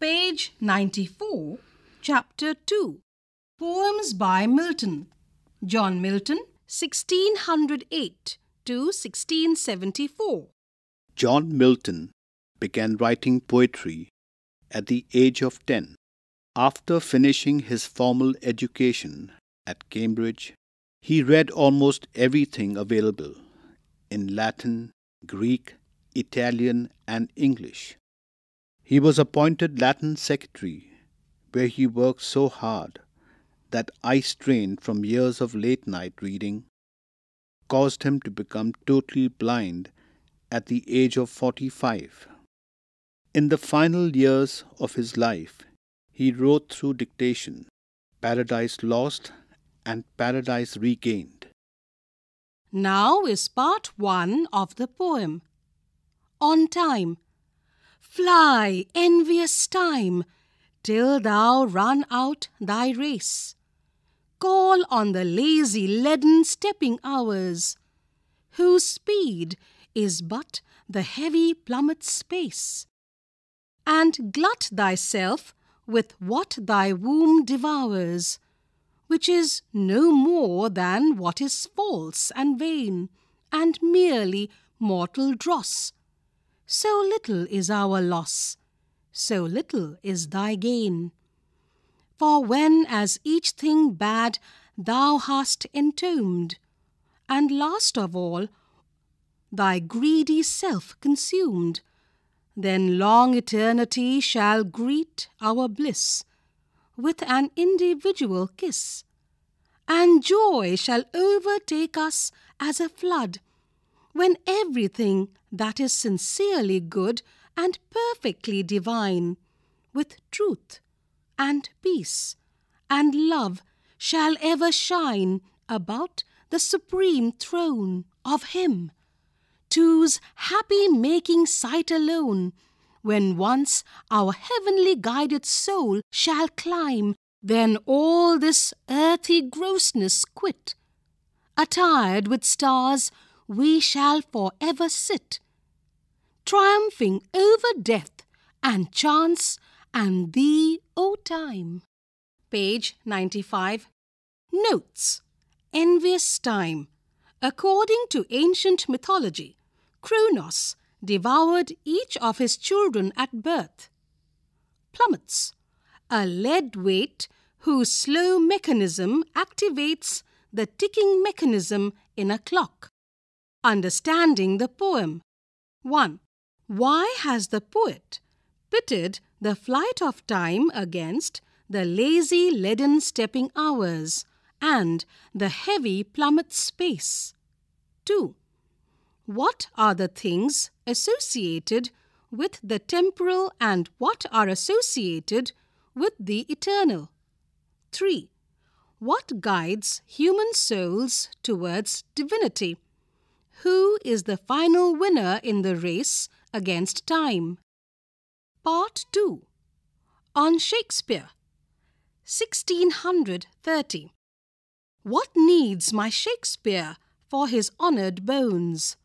Page 94, Chapter 2 Poems by Milton. John Milton, 1608 to 1674. John Milton began writing poetry at the age of 10. After finishing his formal education at Cambridge, he read almost everything available in Latin, Greek, Italian, and English. He was appointed Latin secretary, where he worked so hard that eye strain from years of late night reading caused him to become totally blind at the age of 45. In the final years of his life, he wrote through dictation Paradise Lost and Paradise Regained. Now is part one of the poem. On time. Fly, envious time, till thou run out thy race. Call on the lazy, leaden stepping hours, whose speed is but the heavy plummet's space. And glut thyself with what thy womb devours, which is no more than what is false and vain, and merely mortal dross. So little is our loss, so little is thy gain. For when as each thing bad thou hast entombed, and last of all, thy greedy self consumed, then long eternity shall greet our bliss with an individual kiss, and joy shall overtake us as a flood, when everything that is sincerely good and perfectly divine, with truth and peace and love shall ever shine about the supreme throne of Him, whose happy making sight alone, when once our heavenly guided soul shall climb, then all this earthy grossness quit. Attired with stars, we shall for ever sit, triumphing over death and chance and thee, O time. Page 95. Notes Envious time. According to ancient mythology, Kronos devoured each of his children at birth. Plummets. A lead weight whose slow mechanism activates the ticking mechanism in a clock. Understanding the poem. 1. Why has the poet pitted the flight of time against the lazy leaden stepping hours and the heavy plummet space? 2. What are the things associated with the temporal and what are associated with the eternal? 3. What guides human souls towards divinity? Who is the final winner in the race against time? Part 2 On Shakespeare 1630 What needs my Shakespeare for his honoured bones?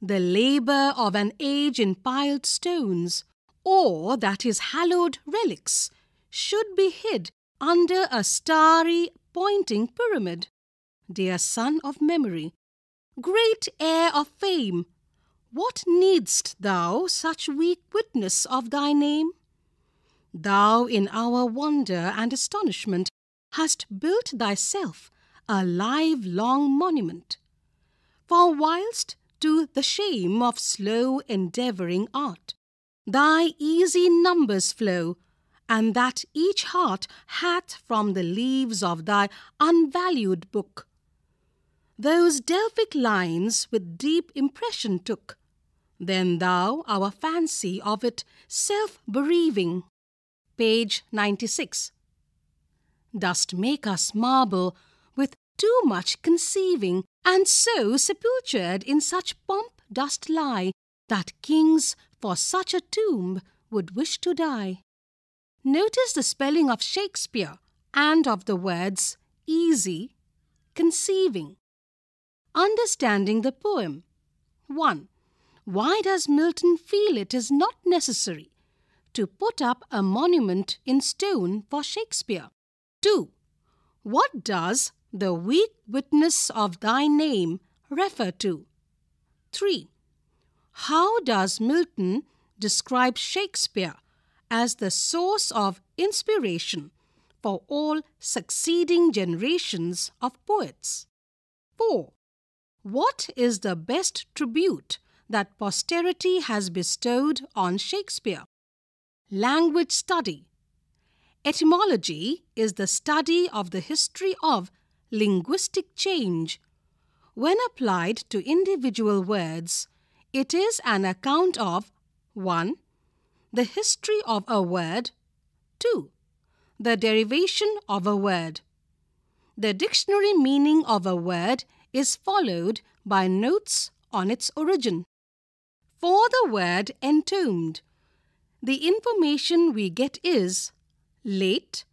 The labour of an age in piled stones, or that his hallowed relics should be hid under a starry pointing pyramid. Dear son of memory, great heir of fame, what needst thou such weak witness of thy name? Thou in our wonder and astonishment hast built thyself a live-long monument. For whilst to the shame of slow endeavouring art, thy easy numbers flow, and that each heart hath from the leaves of thy unvalued book, those Delphic lines with deep impression took, then thou our fancy of it self-bereaving. Page 96. Dost make us marble with too much conceiving, and so sepultured in such pomp dost lie, that kings for such a tomb would wish to die. Notice the spelling of Shakespeare and of the words easy, conceiving. Understanding the poem. 1. Why does Milton feel it is not necessary to put up a monument in stone for Shakespeare? 2. What does the weak witness of thy name refer to? 3. How does Milton describe Shakespeare as the source of inspiration for all succeeding generations of poets? 4. What is the best tribute that posterity has bestowed on Shakespeare? Language study. Etymology is the study of the history of linguistic change. When applied to individual words, it is an account of 1. The history of a word 2. The derivation of a word. The dictionary meaning of a word is followed by notes on its origin. For the word entombed, the information we get is late,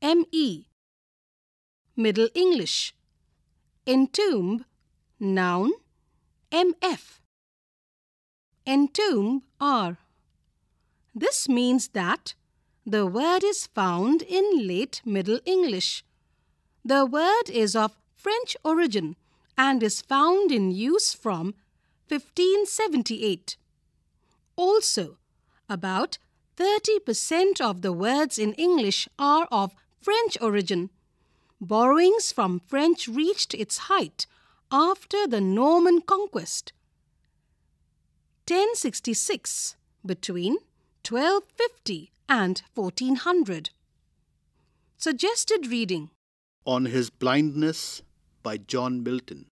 ME. Middle English, entomb, noun, MF. Entomb R. This means that the word is found in late Middle English. The word is of French origin and is found in use from 1578. Also, about 30% of the words in English are of French origin. Borrowings from French reached its height after the Norman conquest. 1066 between 1250 and 1400. Suggested reading On His Blindness by John Milton.